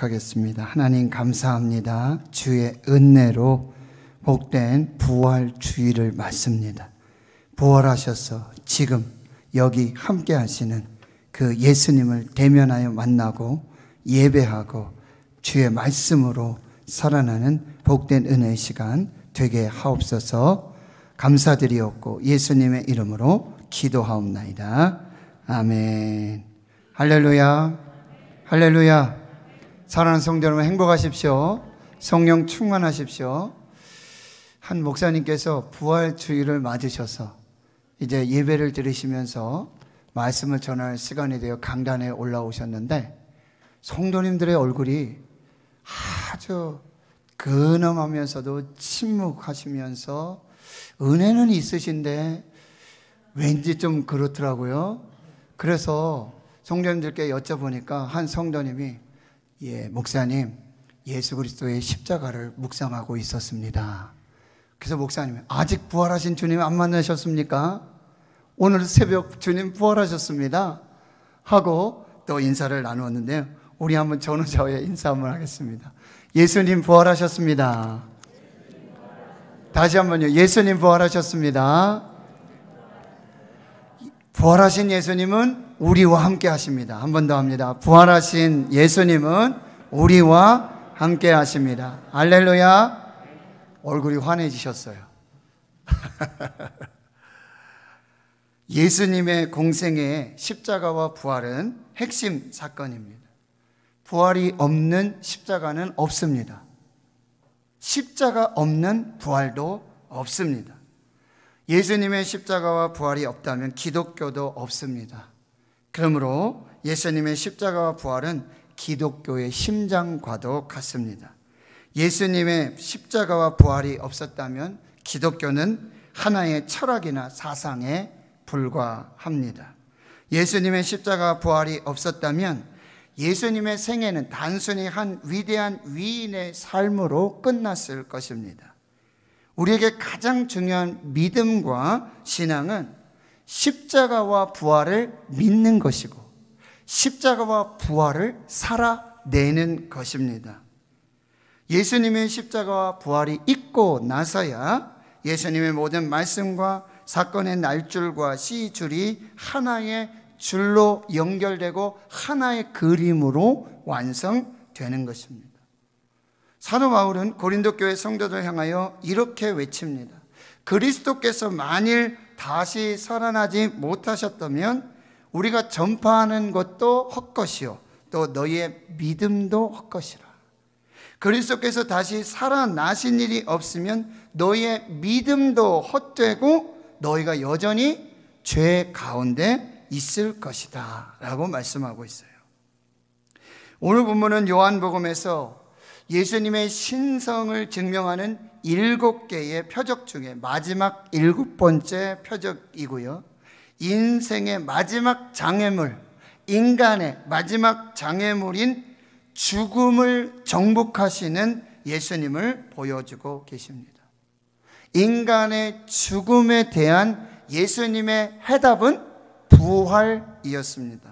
하겠습니다. 하나님 감사합니다. 주의 은혜로 복된 부활 주의를 맞습니다. 부활하셔서 지금 여기 함께 하시는 그 예수님을 대면하여 만나고 예배하고 주의 말씀으로 살아나는 복된 은혜의 시간 되게 하옵소서 감사드리옵고 예수님의 이름으로 기도하옵나이다. 아멘. 할렐루야. 할렐루야. 사랑하는 성도 여러분 행복하십시오. 성령 충만하십시오. 한 목사님께서 부활 주일을 맞으셔서 이제 예배를 들으시면서 말씀을 전할 시간이 되어 강단에 올라오셨는데 성도님들의 얼굴이 아주 근엄하면서도 침묵하시면서 은혜는 있으신데 왠지 좀 그렇더라고요. 그래서 성도님들께 여쭤보니까 한 성도님이 예, 목사님, 예수 그리스도의 십자가를 묵상하고 있었습니다. 그래서 목사님이 아직 부활하신 주님 안 만나셨습니까? 오늘 새벽 주님 부활하셨습니다. 하고 또 인사를 나누었는데요. 우리 한번 전우자의 인사 한번 하겠습니다. 예수님 부활하셨습니다. 다시 한번요. 예수님 부활하셨습니다. 부활하신 예수님은 우리와 함께 하십니다. 한 번 더 합니다. 부활하신 예수님은 우리와 함께 하십니다. 알렐루야. 얼굴이 환해지셨어요. 예수님의 공생의 십자가와 부활은 핵심 사건입니다. 부활이 없는 십자가는 없습니다. 십자가 없는 부활도 없습니다. 예수님의 십자가와 부활이 없다면 기독교도 없습니다. 그러므로 예수님의 십자가와 부활은 기독교의 심장과도 같습니다. 예수님의 십자가와 부활이 없었다면 기독교는 하나의 철학이나 사상에 불과합니다. 예수님의 십자가 부활이 없었다면 예수님의 생애는 단순히 한 위대한 위인의 삶으로 끝났을 것입니다. 우리에게 가장 중요한 믿음과 신앙은 십자가와 부활을 믿는 것이고 십자가와 부활을 살아내는 것입니다. 예수님의 십자가와 부활이 있고 나서야 예수님의 모든 말씀과 사건의 날줄과 시줄이 하나의 줄로 연결되고 하나의 그림으로 완성되는 것입니다. 사도 바울은 고린도 교회 성도들 향하여 이렇게 외칩니다. 그리스도께서 만일 다시 살아나지 못하셨다면 우리가 전파하는 것도 헛것이요 또 너희의 믿음도 헛것이라. 그리스도께서 다시 살아나신 일이 없으면 너희의 믿음도 헛되고 너희가 여전히 죄 가운데 있을 것이다. 라고 말씀하고 있어요. 오늘 본문은 요한복음에서 예수님의 신성을 증명하는 일곱 개의 표적 중에 마지막 일곱 번째 표적이고요. 인생의 마지막 장애물, 인간의 마지막 장애물인 죽음을 정복하시는 예수님을 보여주고 계십니다. 인간의 죽음에 대한 예수님의 해답은 부활이었습니다.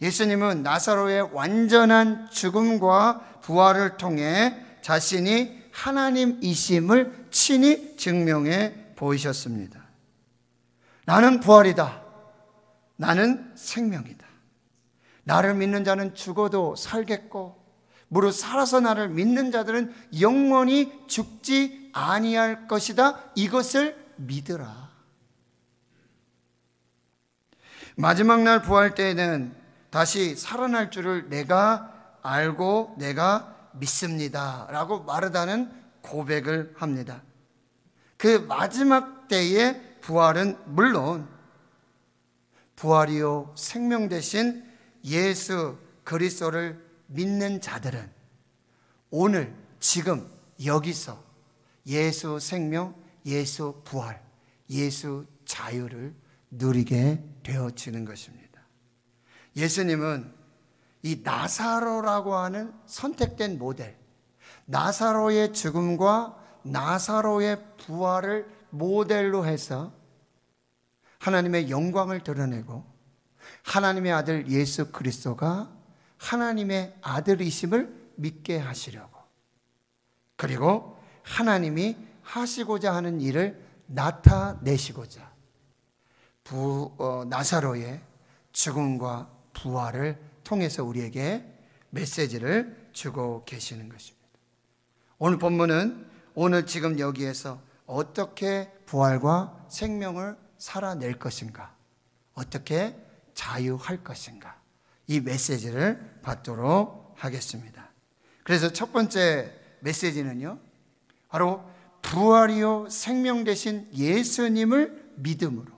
예수님은 나사로의 완전한 죽음과 부활을 통해 자신이 하나님이심을 친히 증명해 보이셨습니다. 나는 부활이다. 나는 생명이다. 나를 믿는 자는 죽어도 살겠고 무릇 살아서 나를 믿는 자들은 영원히 죽지 아니할 것이다. 이것을 믿으라. 마지막 날 부활 때에는 다시 살아날 줄을 내가 알고 내가 믿습니다. 라고 마르다는 고백을 합니다. 그 마지막 때의 부활은 물론 부활이요 생명 대신 예수 그리스도를 믿는 자들은 오늘 지금 여기서 예수 생명, 예수 부활, 예수 자유를 누리게 되어지는 것입니다. 예수님은 이 나사로라고 하는 선택된 모델, 나사로의 죽음과 나사로의 부활을 모델로 해서 하나님의 영광을 드러내고 하나님의 아들 예수 그리스도가 하나님의 아들이심을 믿게 하시려고. 그리고 하나님이 하시고자 하는 일을 나타내시고자 부, 어, 나사로의 죽음과 부활을 통해서 우리에게 메시지를 주고 계시는 것입니다. 오늘 본문은 오늘 지금 여기에서 어떻게 부활과 생명을 살아낼 것인가, 어떻게 자유할 것인가, 이 메시지를 받도록 하겠습니다. 그래서 첫 번째 메시지는요, 바로 부활이요 생명 되신 예수님을 믿음으로,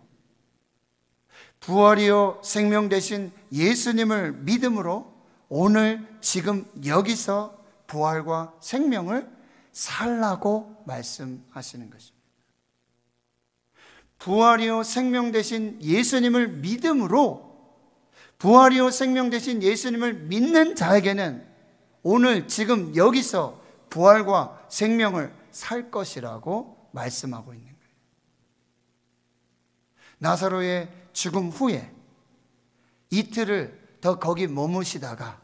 부활이요 생명 되신 예수님을 믿음으로 오늘 지금 여기서 부활과 생명을 살라고 말씀하시는 것입니다. 부활이요 생명 되신 예수님을 믿음으로 부활이요 생명 되신 예수님을 믿는 자에게는 오늘 지금 여기서 부활과 생명을 살 것이라고 말씀하고 있는 거예요. 나사로의 죽음 후에 이틀을 더 거기 머무시다가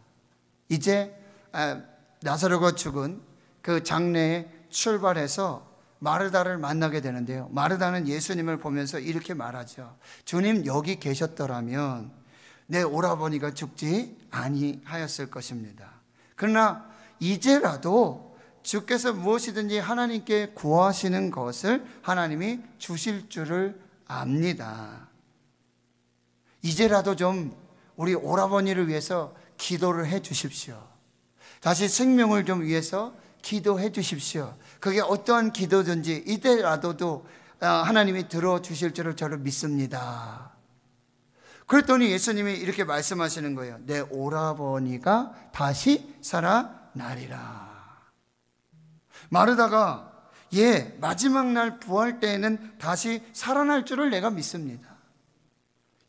이제 아, 나사로가 죽은 그 장례에 출발해서 마르다를 만나게 되는데요. 마르다는 예수님을 보면서 이렇게 말하죠. 주님 여기 계셨더라면 내 오라버니가 죽지 아니하였을 것입니다. 그러나 이제라도 주께서 무엇이든지 하나님께 구하시는 것을 하나님이 주실 줄을 압니다. 이제라도 좀 우리 오라버니를 위해서 기도를 해 주십시오. 다시 생명을 좀 위해서 기도해 주십시오. 그게 어떠한 기도든지 이때라도도 아, 하나님이 들어 주실 줄을 저를 믿습니다. 그랬더니 예수님이 이렇게 말씀하시는 거예요. 내 오라버니가 다시 살아나리라. 마르다가 예, 마지막 날 부활 때에는 다시 살아날 줄을 내가 믿습니다.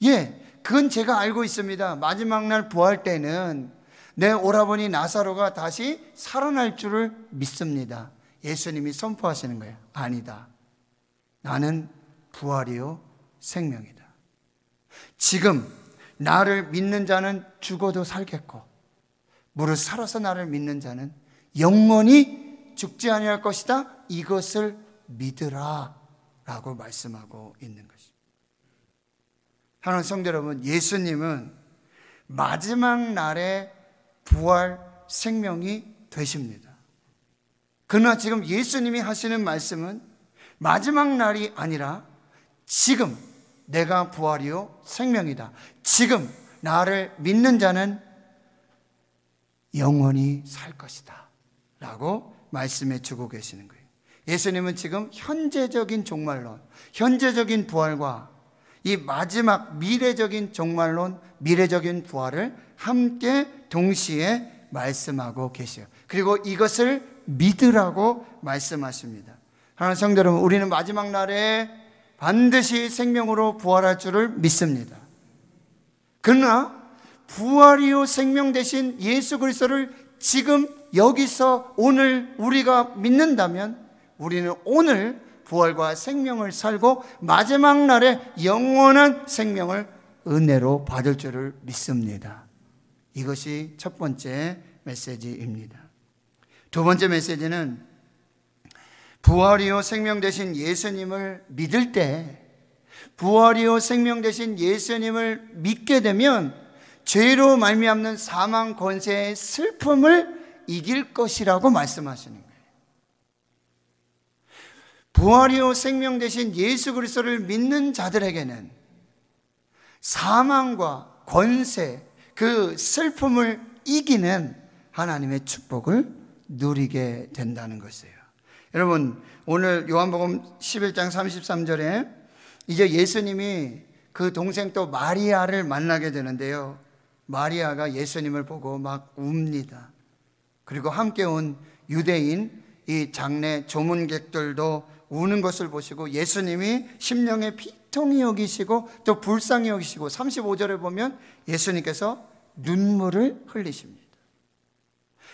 예, 그건 제가 알고 있습니다. 마지막 날 부활 때는 내 오라버니 나사로가 다시 살아날 줄을 믿습니다. 예수님이 선포하시는 거예요. 아니다. 나는 부활이요 생명이다. 지금 나를 믿는 자는 죽어도 살겠고 무릇 살아서 나를 믿는 자는 영원히 죽지 아니할 것이다. 이것을 믿으라라고 말씀하고 있는 것입니다. 하나님 성도 여러분, 예수님은 마지막 날에 부활 생명이 되십니다. 그러나 지금 예수님이 하시는 말씀은 마지막 날이 아니라 지금 내가 부활이요 생명이다. 지금 나를 믿는 자는 영원히 살 것이다. 라고 말씀해 주고 계시는 거예요. 예수님은 지금 현재적인 종말론, 현재적인 부활과 이 마지막 미래적인 종말론, 미래적인 부활을 함께 동시에 말씀하고 계세요. 그리고 이것을 믿으라고 말씀하십니다. 하나님 성도 여러분, 우리는 마지막 날에 반드시 생명으로 부활할 줄을 믿습니다. 그러나 부활이요 생명 대신 예수 그리스도를 지금 여기서 오늘 우리가 믿는다면 우리는 오늘 부활과 생명을 살고 마지막 날에 영원한 생명을 은혜로 받을 줄을 믿습니다. 이것이 첫 번째 메시지입니다. 두 번째 메시지는 부활이요 생명 되신 예수님을 믿을 때 부활이요 생명 되신 예수님을 믿게 되면 죄로 말미암는 사망 권세의 슬픔을 이길 것이라고 말씀하시는. 부활이요 생명 되신 예수 그리스도를 믿는 자들에게는 사망과 권세, 그 슬픔을 이기는 하나님의 축복을 누리게 된다는 것이에요. 여러분, 오늘 요한복음 11장 33절에 이제 예수님이 그 동생 또 마리아를 만나게 되는데요. 마리아가 예수님을 보고 막 웁니다. 그리고 함께 온 유대인 이 장례 조문객들도 우는 것을 보시고 예수님이 심령에 피통이 여기시고 또 불쌍히 여기시고 35절에 보면 예수님께서 눈물을 흘리십니다.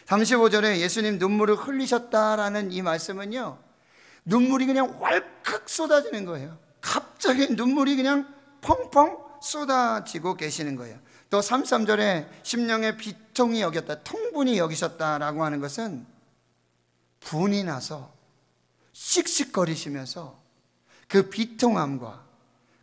35절에 예수님 눈물을 흘리셨다라는 이 말씀은요. 눈물이 그냥 왈칵 쏟아지는 거예요. 갑자기 눈물이 그냥 펑펑 쏟아지고 계시는 거예요. 또 33절에 심령의 비통이 여겼다, 통분이 여기셨다라고 하는 것은 분이 나서 씩씩거리시면서 그 비통함과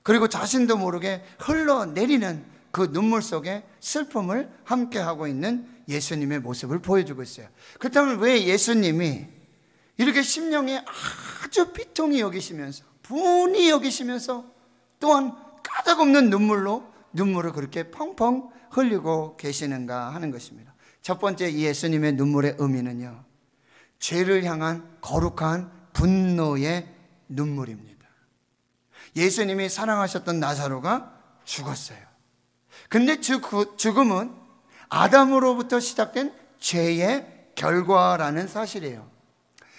그리고 자신도 모르게 흘러내리는 그 눈물 속에 슬픔을 함께하고 있는 예수님의 모습을 보여주고 있어요. 그렇다면 왜 예수님이 이렇게 심령에 아주 비통이 여기시면서 분이 여기시면서 또한 까닭없는 눈물로 눈물을 그렇게 펑펑 흘리고 계시는가 하는 것입니다. 첫 번째 이 예수님의 눈물의 의미는요. 죄를 향한 거룩한 분노의 눈물입니다. 예수님이 사랑하셨던 나사로가 죽었어요. 근데 죽음은 아담으로부터 시작된 죄의 결과라는 사실이에요.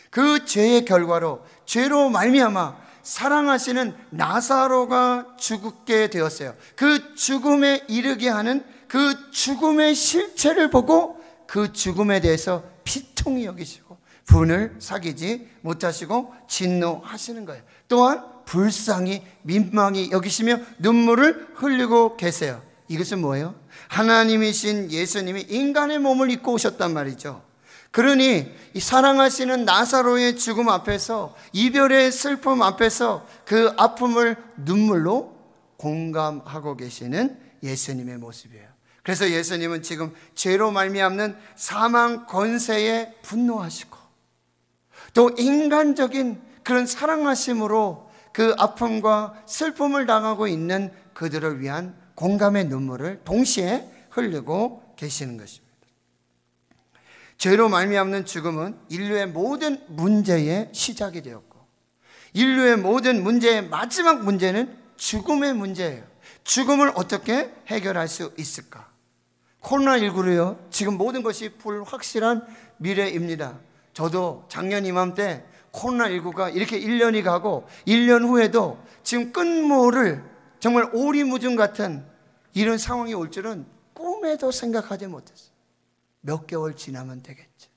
그 죄의 결과로 죄로 말미암아 사랑하시는 나사로가 죽게 되었어요. 그 죽음에 이르게 하는 그 죽음의 실체를 보고 그 죽음에 대해서 피통이 여기시고 분을 사귀지 못하시고 진노하시는 거예요. 또한 불쌍히 민망히 여기시며 눈물을 흘리고 계세요. 이것은 뭐예요? 하나님이신 예수님이 인간의 몸을 입고 오셨단 말이죠. 그러니 이 사랑하시는 나사로의 죽음 앞에서 이별의 슬픔 앞에서 그 아픔을 눈물로 공감하고 계시는 예수님의 모습이에요. 그래서 예수님은 지금 죄로 말미암는 사망 권세에 분노하시고 또 인간적인 그런 사랑하심으로 그 아픔과 슬픔을 당하고 있는 그들을 위한 공감의 눈물을 동시에 흘리고 계시는 것입니다. 죄로 말미암는 죽음은 인류의 모든 문제의 시작이 되었고 인류의 모든 문제의 마지막 문제는 죽음의 문제예요. 죽음을 어떻게 해결할 수 있을까? 코로나19로요. 지금 모든 것이 불확실한 미래입니다. 저도 작년 이맘때 코로나19가 이렇게 1년이 가고 1년 후에도 지금 끝모를 정말 오리무중 같은 이런 상황이 올 줄은 꿈에도 생각하지 못했어요. 몇 개월 지나면 되겠지.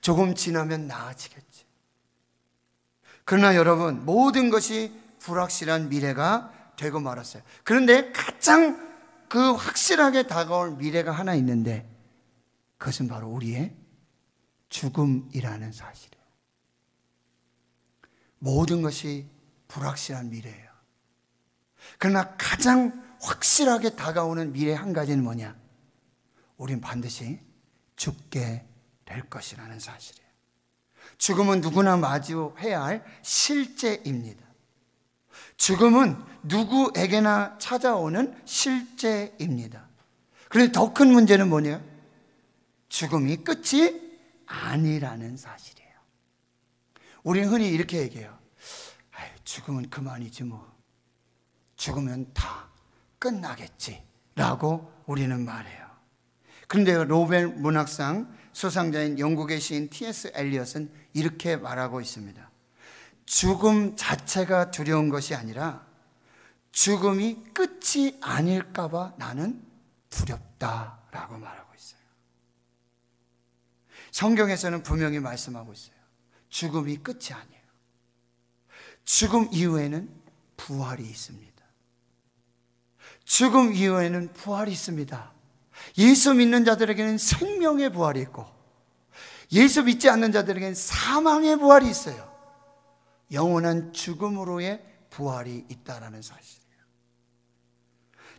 조금 지나면 나아지겠지. 그러나 여러분, 모든 것이 불확실한 미래가 되고 말았어요. 그런데 가장 그 확실하게 다가올 미래가 하나 있는데 그것은 바로 우리의 죽음이라는 사실이에요. 모든 것이 불확실한 미래예요. 그러나 가장 확실하게 다가오는 미래 한 가지는 뭐냐? 우린 반드시 죽게 될 것이라는 사실이에요. 죽음은 누구나 마주해야 할 실제입니다. 죽음은 누구에게나 찾아오는 실제입니다. 그런데 더 큰 문제는 뭐냐? 죽음이 끝이 아니라는 사실이에요. 우리는 흔히 이렇게 얘기해요. 아유, 죽음은 그만이지 뭐. 죽으면 다 끝나겠지. 라고 우리는 말해요. 그런데 로벨 문학상 수상자인 영국의 시인 T.S. 엘리엇은 이렇게 말하고 있습니다. 죽음 자체가 두려운 것이 아니라 죽음이 끝이 아닐까봐 나는 두렵다라고 말하고. 성경에서는 분명히 말씀하고 있어요. 죽음이 끝이 아니에요. 죽음 이후에는 부활이 있습니다. 죽음 이후에는 부활이 있습니다. 예수 믿는 자들에게는 생명의 부활이 있고 예수 믿지 않는 자들에게는 사망의 부활이 있어요. 영원한 죽음으로의 부활이 있다라는 사실이에요.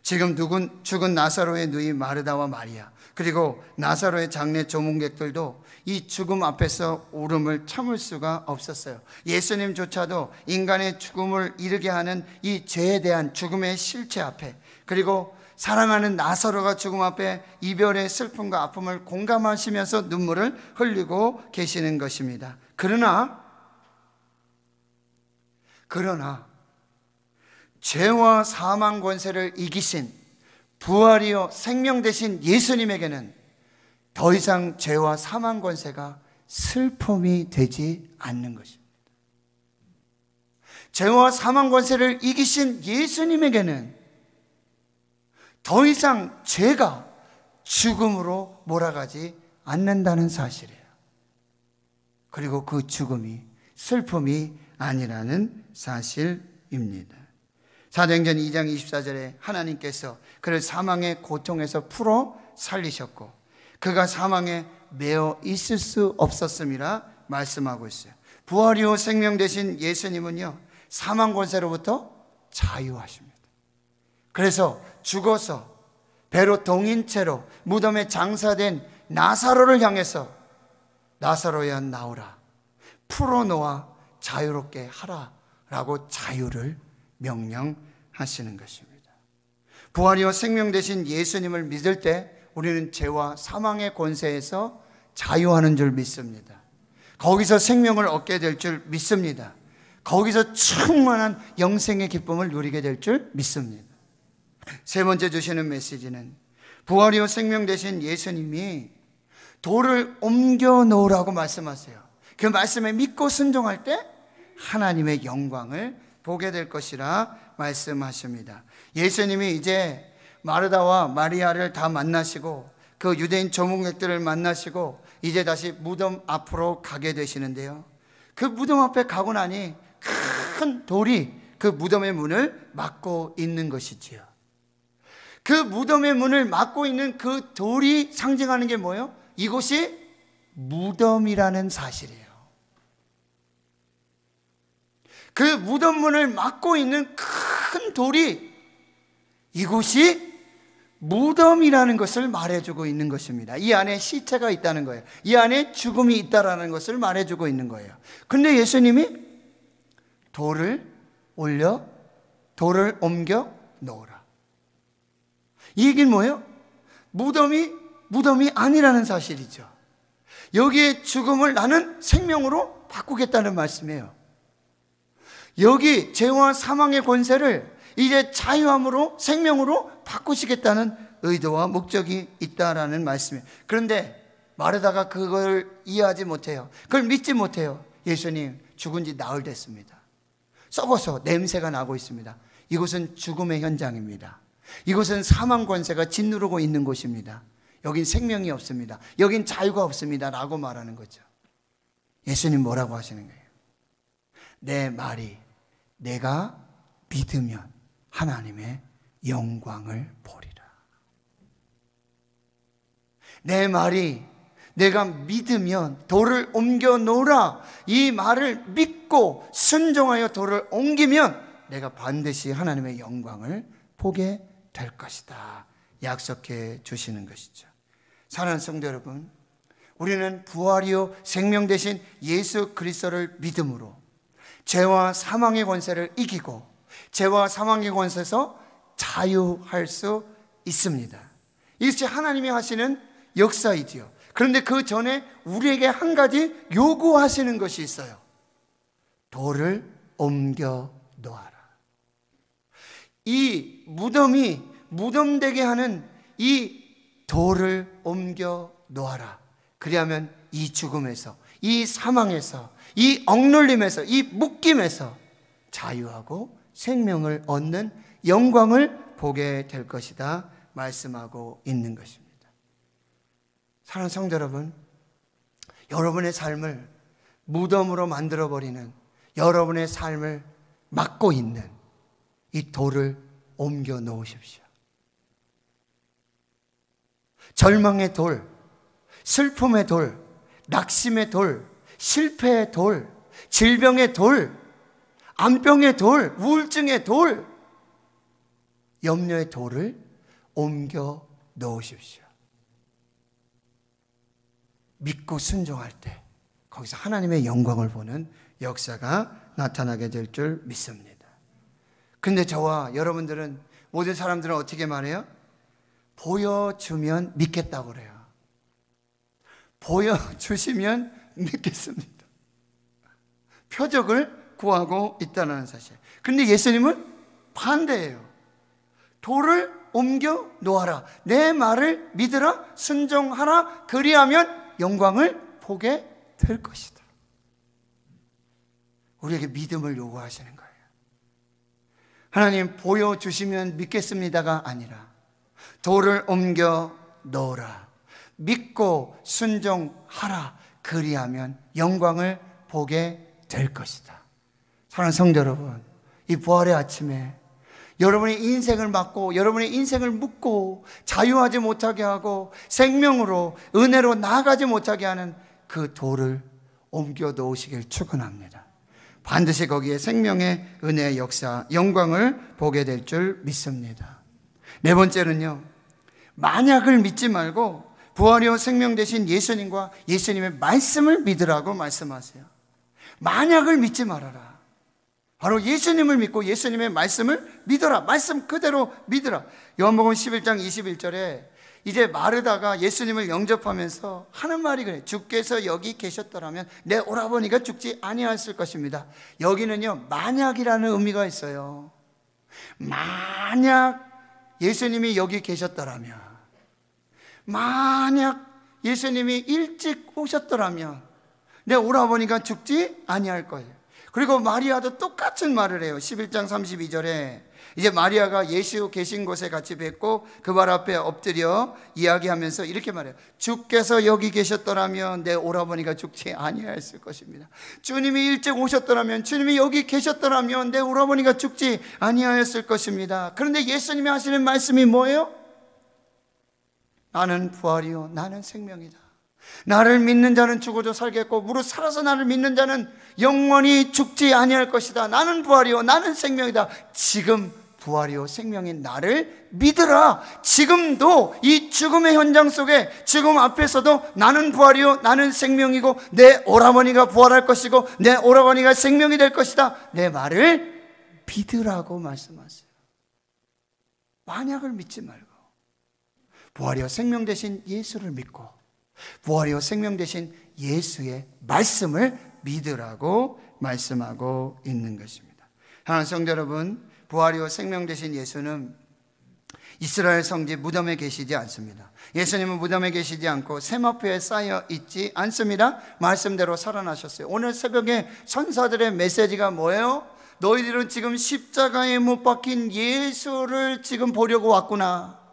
지금 누군 죽은 나사로의 누이 마르다와 마리아 그리고 나사로의 장례 조문객들도 이 죽음 앞에서 울음을 참을 수가 없었어요. 예수님조차도 인간의 죽음을 이르게 하는 이 죄에 대한 죽음의 실체 앞에 그리고 사랑하는 나사로가 죽음 앞에 이별의 슬픔과 아픔을 공감하시면서 눈물을 흘리고 계시는 것입니다. 그러나 그러나 죄와 사망 권세를 이기신 부활이요 생명 대신 예수님에게는 더 이상 죄와 사망 권세가 슬픔이 되지 않는 것입니다. 죄와 사망 권세를 이기신 예수님에게는 더 이상 죄가 죽음으로 몰아가지 않는다는 사실이에요. 그리고 그 죽음이 슬픔이 아니라는 사실입니다. 사도행전 2장 24절에 하나님께서 그를 사망의 고통에서 풀어 살리셨고 그가 사망에 매어 있을 수 없었음이라 말씀하고 있어요. 부활이 후 생명 되신 예수님은요. 사망 권세로부터 자유하십니다. 그래서 죽어서 배로 동인 채로 무덤에 장사된 나사로를 향해서 나사로야 나오라 풀어놓아 자유롭게 하라라고 자유를 명령 하시는 것입니다. 부활이와 생명 되신 예수님을 믿을 때 우리는 죄와 사망의 권세에서 자유하는 줄 믿습니다. 거기서 생명을 얻게 될 줄 믿습니다. 거기서 충만한 영생의 기쁨을 누리게 될 줄 믿습니다. 세 번째 주시는 메시지는 부활이요 생명 되신 예수님이 돌을 옮겨 놓으라고 말씀하세요. 그 말씀에 믿고 순종할 때 하나님의 영광을 보게 될 것이라 말씀하십니다. 예수님이 이제 마르다와 마리아를 다 만나시고 그 유대인 조문객들을 만나시고 이제 다시 무덤 앞으로 가게 되시는데요. 그 무덤 앞에 가고 나니 큰 돌이 그 무덤의 문을 막고 있는 것이지요. 그 무덤의 문을 막고 있는 그 돌이 상징하는 게 뭐예요? 이곳이 무덤이라는 사실이에요. 그 무덤 문을 막고 있는 큰 돌이 이곳이 무덤이라는 것을 말해주고 있는 것입니다. 이 안에 시체가 있다는 거예요. 이 안에 죽음이 있다라는 것을 말해주고 있는 거예요. 근데 예수님이 돌을 올려 돌을 옮겨 놓으라. 이 얘기는 뭐예요? 무덤이 무덤이 아니라는 사실이죠. 여기에 죽음을 나는 생명으로 바꾸겠다는 말씀이에요. 여기 죄와 사망의 권세를 이제 자유함으로 생명으로 바꾸시겠다는 의도와 목적이 있다라는 말씀이에요. 그런데 말하다가 그걸 이해하지 못해요. 그걸 믿지 못해요. 예수님 죽은 지 나흘 됐습니다. 썩어서 냄새가 나고 있습니다. 이곳은 죽음의 현장입니다. 이곳은 사망 권세가 짓누르고 있는 곳입니다. 여긴 생명이 없습니다. 여긴 자유가 없습니다. 라고 말하는 거죠. 예수님 뭐라고 하시는 거예요? 내 말이 내가 믿으면 하나님의 영광을 보리라. 내 말이 내가 믿으면 돌을 옮겨 놓으라. 이 말을 믿고 순종하여 돌을 옮기면 내가 반드시 하나님의 영광을 보게 될 것이다. 약속해 주시는 것이죠. 사랑하는 성도 여러분, 우리는 부활이요 생명 대신 예수 그리스도를 믿음으로 죄와 사망의 권세를 이기고 죄와 사망의 권세에서 자유할 수 있습니다. 이것이 하나님이 하시는 역사이지요. 그런데 그 전에 우리에게 한 가지 요구하시는 것이 있어요. 돌을 옮겨 놓아라. 이 무덤이 무덤되게 하는 이 돌을 옮겨 놓아라. 그리하면 이 죽음에서, 이 사망에서, 이 억눌림에서, 이 묶임에서 자유하고 생명을 얻는 영광을 보게 될 것이다. 말씀하고 있는 것입니다. 사랑하는 성도 여러분, 여러분의 삶을 무덤으로 만들어버리는 여러분의 삶을 막고 있는 이 돌을 옮겨 놓으십시오. 절망의 돌, 슬픔의 돌, 낙심의 돌, 실패의 돌, 질병의 돌, 암병의 돌, 우울증의 돌, 염려의 돌을 옮겨 놓으십시오. 믿고 순종할 때 거기서 하나님의 영광을 보는 역사가 나타나게 될 줄 믿습니다. 근데 저와 여러분들은 모든 사람들은 어떻게 말해요? 보여주면 믿겠다고 그래요. 보여주시면 믿겠습니다. 표적을 구하고 있다는 사실. 근데 예수님은 반대예요. 돌을 옮겨 놓아라. 내 말을 믿으라. 순종하라. 그리하면 영광을 보게 될 것이다. 우리에게 믿음을 요구하시는 거예요. 하나님 보여주시면 믿겠습니다가 아니라 돌을 옮겨 넣어라. 믿고 순종하라. 그리하면 영광을 보게 될 것이다. 사랑하는 성도 여러분, 이 부활의 아침에 여러분의 인생을 막고 여러분의 인생을 묶고 자유하지 못하게 하고 생명으로 은혜로 나아가지 못하게 하는 그 돌을 옮겨 놓으시길 축원합니다. 반드시 거기에 생명의 은혜의 역사, 영광을 보게 될 줄 믿습니다. 네 번째는요. 만약을 믿지 말고 부활이요 생명 되신 예수님과 예수님의 말씀을 믿으라고 말씀하세요. 만약을 믿지 말아라. 바로 예수님을 믿고 예수님의 말씀을 믿어라. 말씀 그대로 믿으라. 요한복음 11장 21절에 이제 마르다가 예수님을 영접하면서 하는 말이 그래. 주께서 여기 계셨더라면 내 오라버니가 죽지 아니하였을 것입니다. 여기는요, 만약이라는 의미가 있어요. 만약 예수님이 여기 계셨더라면, 만약 예수님이 일찍 오셨더라면 내 오라버니가 죽지 아니할 거예요. 그리고 마리아도 똑같은 말을 해요. 11장 32절에 이제 마리아가 예수 계신 곳에 같이 뵙고 그 발 앞에 엎드려 이야기하면서 이렇게 말해요. 주께서 여기 계셨더라면 내 오라버니가 죽지 아니하였을 것입니다. 주님이 일찍 오셨더라면 주님이 여기 계셨더라면 내 오라버니가 죽지 아니하였을 것입니다. 그런데 예수님이 하시는 말씀이 뭐예요? 나는 부활이요 나는 생명이다. 나를 믿는 자는 죽어도 살겠고 무릇 살아서 나를 믿는 자는 영원히 죽지 아니할 것이다. 나는 부활이요 나는 생명이다. 지금 부활이요 생명인 나를 믿으라. 지금도 이 죽음의 현장 속에 지금 앞에서도 나는 부활이요 나는 생명이고 내 오라버니가 부활할 것이고 내 오라버니가 생명이 될 것이다. 내 말을 믿으라고 말씀하세요. 만약을 믿지 말고 부활이요 생명 대신 예수를 믿고 부활이요 생명 대신 예수의 말씀을 믿으라고 말씀하고 있는 것입니다. 하나님 성도 여러분, 부활이요 생명 되신 예수는 이스라엘 성지 무덤에 계시지 않습니다. 예수님은 무덤에 계시지 않고 세마포에 쌓여 있지 않습니다. 말씀대로 살아나셨어요. 오늘 새벽에 천사들의 메시지가 뭐예요? 너희들은 지금 십자가에 못 박힌 예수를 지금 보려고 왔구나.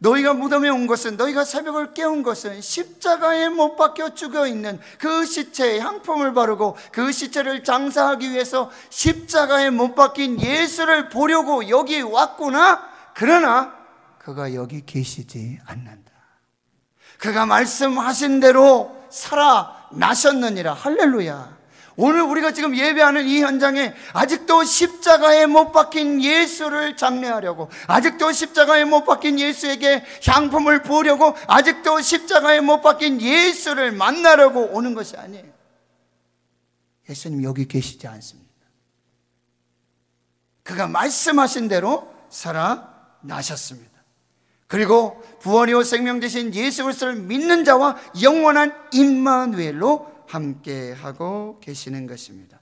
너희가 무덤에 온 것은 너희가 새벽을 깨운 것은 십자가에 못 박혀 죽어 있는 그 시체에 향품을 바르고 그 시체를 장사하기 위해서 십자가에 못 박힌 예수를 보려고 여기 왔구나. 그러나 그가 여기 계시지 않는다. 그가 말씀하신 대로 살아나셨느니라. 할렐루야. 오늘 우리가 지금 예배하는 이 현장에 아직도 십자가에 못 박힌 예수를 장례하려고 아직도 십자가에 못 박힌 예수에게 향품을 부으려고 아직도 십자가에 못 박힌 예수를 만나려고 오는 것이 아니에요. 예수님 여기 계시지 않습니다. 그가 말씀하신 대로 살아나셨습니다. 그리고 부활이요 생명 되신 예수 그리스도를 믿는 자와 영원한 임마누엘로 함께 하고 계시는 것입니다.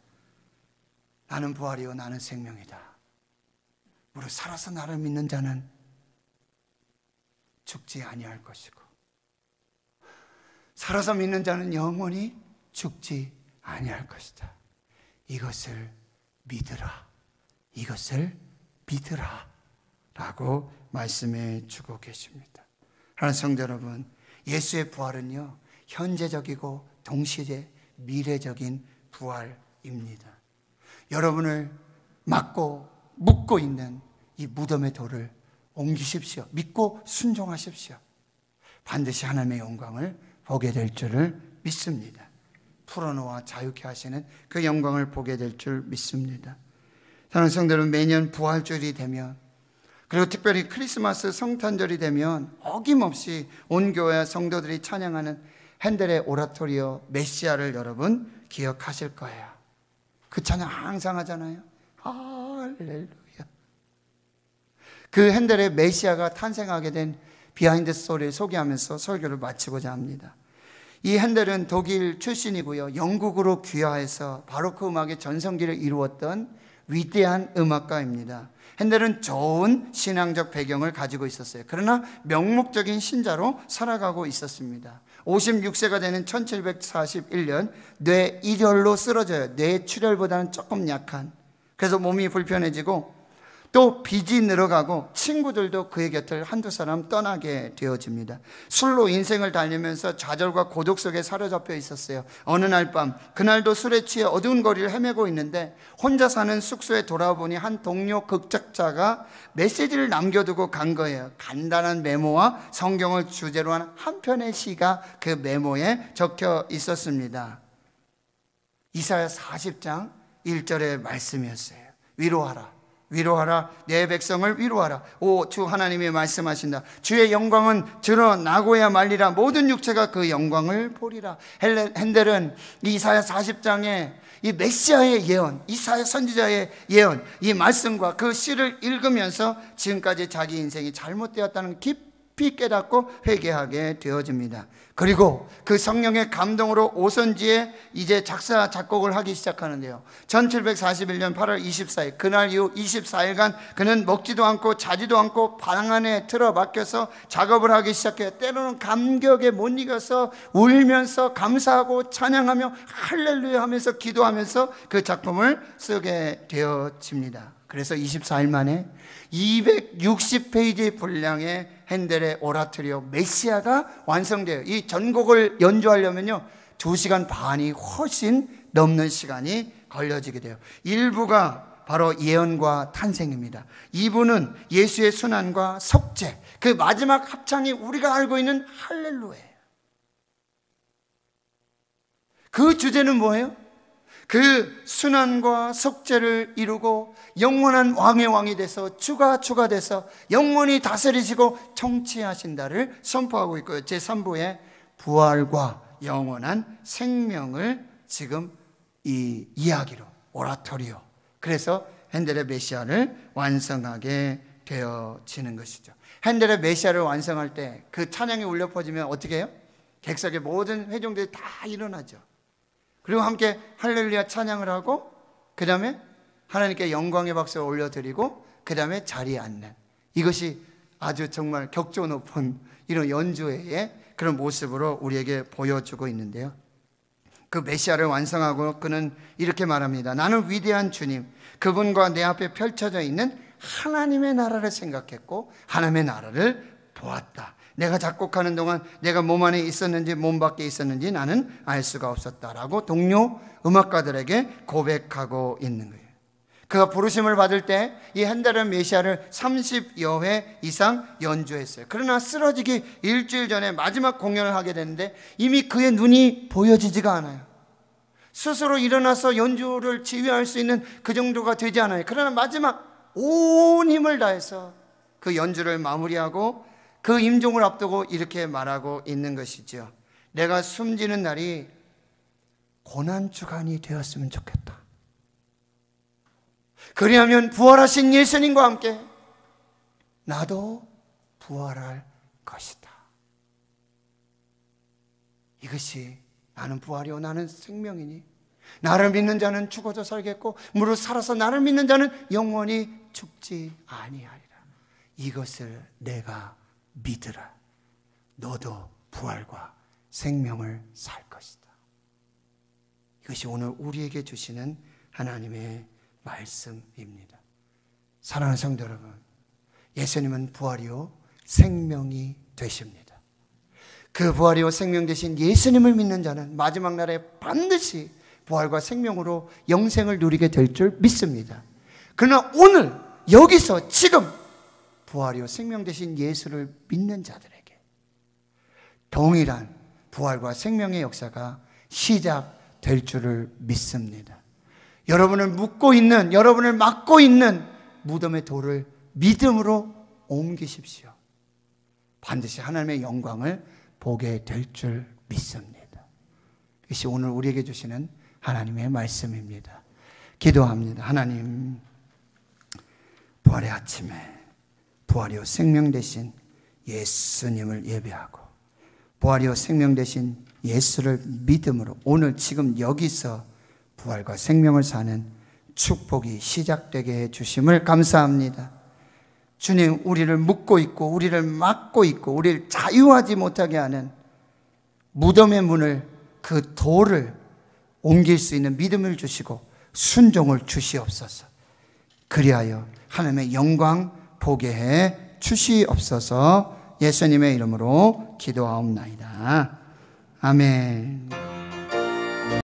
나는 부활이요 나는 생명이다. 무릇 살아서 나를 믿는 자는 죽지 아니할 것이고 살아서 믿는 자는 영원히 죽지 아니할 것이다. 이것을 믿으라. 이것을 믿으라. 라고 말씀해 주고 계십니다. 하나님 성도 여러분, 예수의 부활은요, 현재적이고 동시에 미래적인 부활입니다. 여러분을 막고 묶고 있는 이 무덤의 돌을 옮기십시오. 믿고 순종하십시오. 반드시 하나님의 영광을 보게 될 줄을 믿습니다. 풀어놓아 자유케 하시는 그 영광을 보게 될 줄 믿습니다. 사랑하는 성들은 매년 부활절이 되면 그리고 특별히 크리스마스 성탄절이 되면 어김없이 온 교회 성도들이 찬양하는 핸델의 오라토리오 메시아를 여러분 기억하실 거예요. 그 찬양 항상 하잖아요. 할렐루야. 그 핸델의 메시아가 탄생하게 된 behind story를 소개하면서 설교를 마치고자 합니다. 이 핸델은 독일 출신이고요. 영국으로 귀화해서 바로크 음악의 전성기를 이루었던 위대한 음악가입니다. 핸델은 좋은 신앙적 배경을 가지고 있었어요. 그러나 명목적인 신자로 살아가고 있었습니다. 56세가 되는 1741년 뇌 일혈로 쓰러져요. 뇌 출혈보다는 조금 약한. 그래서 몸이 불편해지고 또 빚이 늘어가고 친구들도 그의 곁을 한두 사람 떠나게 되어집니다. 술로 인생을 달리면서 좌절과 고독 속에 사로잡혀 있었어요. 어느 날 밤, 그날도 술에 취해 어두운 거리를 헤매고 있는데 혼자 사는 숙소에 돌아보니 한 동료 극작자가 메시지를 남겨두고 간 거예요. 간단한 메모와 성경을 주제로 한 한 편의 시가 그 메모에 적혀 있었습니다. 이사야 40장 1절의 말씀이었어요. 위로하라. 위로하라. 내 백성을 위로하라. 오 주 하나님이 말씀하신다. 주의 영광은 드러나고야 말리라. 모든 육체가 그 영광을 보리라. 핸델은 이사야 40장에 이 메시아의 예언 이사야 선지자의 예언 이 말씀과 그 시를 읽으면서 지금까지 자기 인생이 잘못되었다는 깊 이 깨닫고 회개하게 되어집니다 그리고 그 성령의 감동으로 오선지에 이제 작사, 작곡을 하기 시작하는데요. 1741년 8월 24일, 그날 이후 24일간 그는 먹지도 않고 자지도 않고 방 안에 틀어 막혀서 작업을 하기 시작해요. 때로는 감격에 못 이겨서 울면서 감사하고 찬양하며 할렐루야 하면서 기도하면서 그 작품을 쓰게 되어집니다. 그래서 24일 만에 260페이지 분량의 핸델의 오라토리오 메시아가 완성돼요. 이 전곡을 연주하려면요. 2시간 반이 훨씬 넘는 시간이 걸려지게 돼요. 일부가 바로 예언과 탄생입니다. 2부는 예수의 순환과 속죄. 그 마지막 합창이 우리가 알고 있는 할렐루야예요. 그 주제는 뭐예요? 그 순환과 속죄를 이루고 영원한 왕의 왕이 돼서 주가 주가 돼서 영원히 다스리시고 통치하신다를 선포하고 있고요. 제3부의 부활과 영원한 생명을 지금 이 이야기로 오라토리오 그래서 핸델의 메시아를 완성하게 되어지는 것이죠. 핸델의 메시아를 완성할 때 그 찬양이 울려 퍼지면 어떻게 해요? 객석의 모든 회중들이 다 일어나죠. 그리고 함께 할렐루야 찬양을 하고 그 다음에 하나님께 영광의 박수를 올려드리고 그 다음에 자리에 앉는 이것이 아주 정말 격조 높은 이런 연주회의 그런 모습으로 우리에게 보여주고 있는데요. 그 메시아를 완성하고 그는 이렇게 말합니다. 나는 위대한 주님, 그분과 내 앞에 펼쳐져 있는 하나님의 나라를 생각했고 하나님의 나라를 보았다. 내가 작곡하는 동안 내가 몸 안에 있었는지 몸 밖에 있었는지 나는 알 수가 없었다라고 동료 음악가들에게 고백하고 있는 거예요. 그가 부르심을 받을 때 이 한달은 메시아를 30여 회 이상 연주했어요. 그러나 쓰러지기 일주일 전에 마지막 공연을 하게 되는데 이미 그의 눈이 보여지지가 않아요. 스스로 일어나서 연주를 지휘할 수 있는 그 정도가 되지 않아요. 그러나 마지막 온 힘을 다해서 그 연주를 마무리하고 그 임종을 앞두고 이렇게 말하고 있는 것이죠. 내가 숨지는 날이 고난 주간이 되었으면 좋겠다. 그리하면 부활하신 예수님과 함께 나도 부활할 것이다. 이것이 나는 부활이요 나는 생명이니 나를 믿는 자는 죽어도 살겠고 무릇 살아서 나를 믿는 자는 영원히 죽지 아니하리라. 이것을 내가 믿으라. 너도 부활과 생명을 살 것이다. 이것이 오늘 우리에게 주시는 하나님의 말씀입니다. 사랑하는 성도 여러분, 예수님은 부활이요 생명이 되십니다. 그 부활이요 생명 되신 예수님을 믿는 자는 마지막 날에 반드시 부활과 생명으로 영생을 누리게 될 줄 믿습니다. 그러나 오늘 여기서 지금 부활이요 생명 되신 예수를 믿는 자들에게 동일한 부활과 생명의 역사가 시작될 줄을 믿습니다. 여러분을 묻고 있는 여러분을 막고 있는 무덤의 돌을 믿음으로 옮기십시오. 반드시 하나님의 영광을 보게 될 줄 믿습니다. 이것이 오늘 우리에게 주시는 하나님의 말씀입니다. 기도합니다. 하나님, 부활의 아침에 부활이요 생명 대신 예수님을 예배하고 부활이요 생명 대신 예수를 믿음으로 오늘 지금 여기서 부활과 생명을 사는 축복이 시작되게 해 주심을 감사합니다. 주님, 우리를 묶고 있고, 우리를 막고 있고, 우리를 자유하지 못하게 하는 무덤의 문을 그 돌을 옮길 수 있는 믿음을 주시고 순종을 주시옵소서. 그리하여 하나님의 영광 보게 해 주시옵소서 예수님의 이름으로 기도하옵나이다. 아멘.